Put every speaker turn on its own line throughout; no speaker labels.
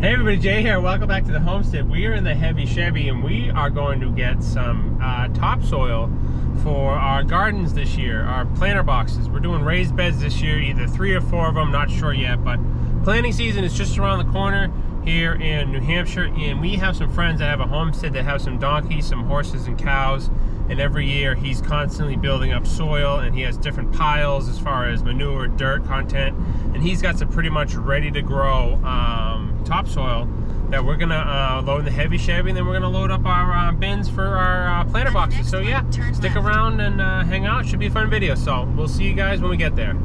Hey everybody, Jay here. Welcome back to the homestead. We are in the heavy Chevy and we are going to get some uh, topsoil for our gardens this year, our planter boxes. We're doing raised beds this year, either three or four of them, not sure yet, but planting season is just around the corner here in New Hampshire and we have some friends that have a homestead that have some donkeys, some horses and cows and every year he's constantly building up soil and he has different piles as far as manure, dirt content and he's got some pretty much ready to grow um, topsoil that we're gonna uh, load in the heavy Chevy and then we're gonna load up our uh, bins for our uh, planter boxes. So yeah, stick around and uh, hang out. Should be a fun video. So we'll see you guys when we get there.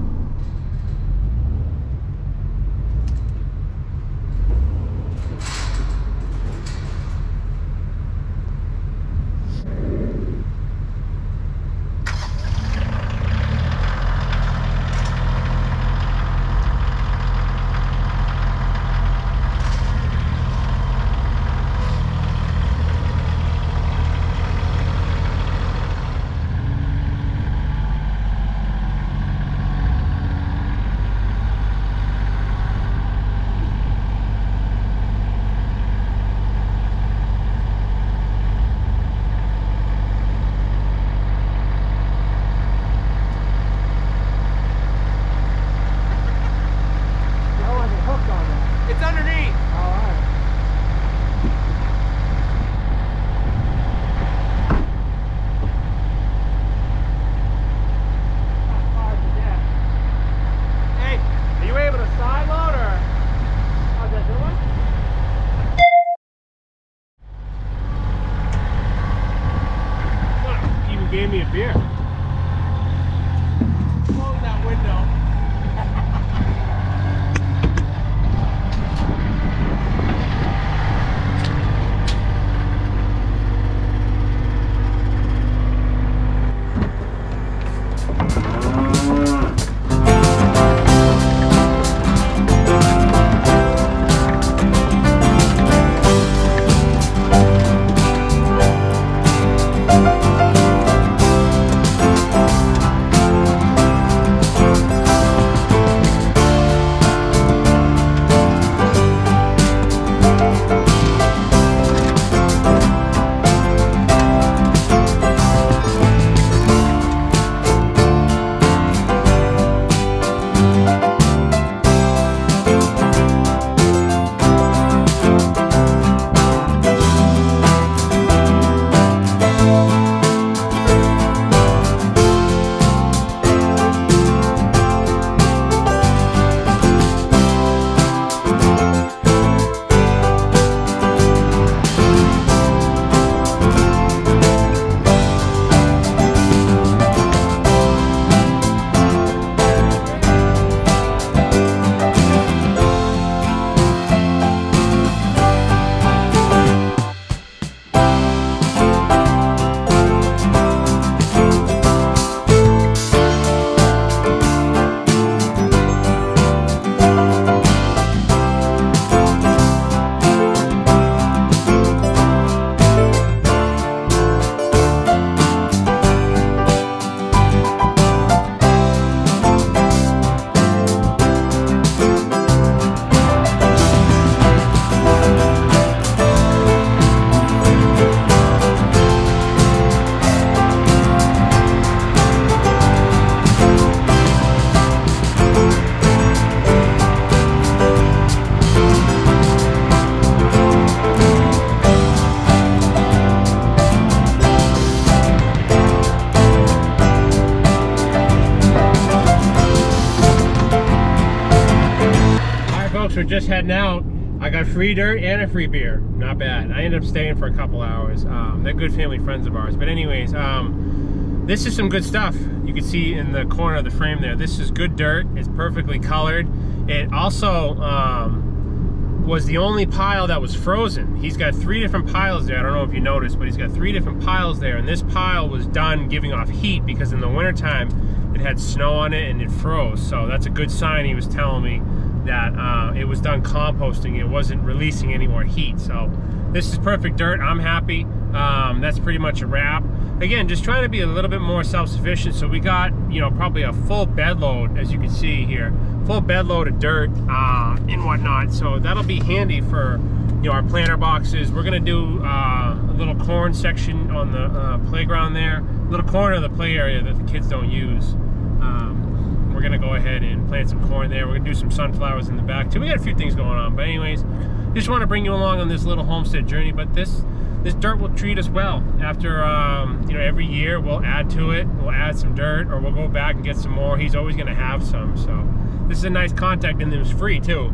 Just heading out. I got free dirt and a free beer. Not bad. I ended up staying for a couple hours. Um, they're good family friends of ours. But anyways, um, this is some good stuff. You can see in the corner of the frame there. This is good dirt. It's perfectly colored. It also um, was the only pile that was frozen. He's got three different piles there. I don't know if you noticed, but he's got three different piles there. And this pile was done giving off heat because in the wintertime, it had snow on it and it froze. So that's a good sign he was telling me that uh, it was done composting. It wasn't releasing any more heat. So this is perfect dirt. I'm happy. Um, that's pretty much a wrap. Again, just trying to be a little bit more self-sufficient. So we got, you know, probably a full bed load, as you can see here, full bed load of dirt uh, and whatnot. So that'll be handy for you know our planter boxes. We're gonna do uh, a little corn section on the uh, playground there, little corner of the play area that the kids don't use. Um, we're gonna go ahead and plant some corn there. We're gonna do some sunflowers in the back too. We got a few things going on, but anyways, just want to bring you along on this little homestead journey. But this this dirt will treat us well. After um, you know every year we'll add to it. We'll add some dirt, or we'll go back and get some more. He's always gonna have some. So this is a nice contact, and it was free too.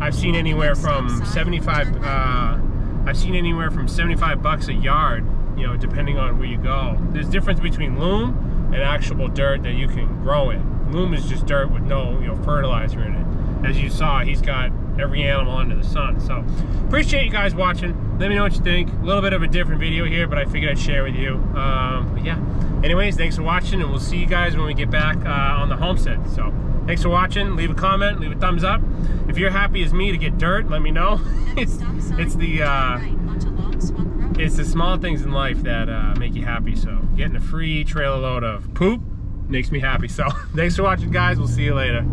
I've seen anywhere from 75. Uh, I've seen anywhere from 75 bucks a yard. You know, depending on where you go. There's difference between loam and actual dirt that you can grow in. Loam is just dirt with no you know fertilizer in it. As you saw, he's got every animal under the sun. So appreciate you guys watching. Let me know what you think. A little bit of a different video here, but I figured I'd share with you. Um, but yeah. Anyways, thanks for watching, and we'll see you guys when we get back uh, on the homestead. So. Thanks for watching. Leave a comment, leave a thumbs up. If you're happy as me to get dirt, let me know. it's it's the uh, it's the small things in life that uh, make you happy. So getting a free trailer load of poop makes me happy. So thanks for watching, guys. We'll see you later.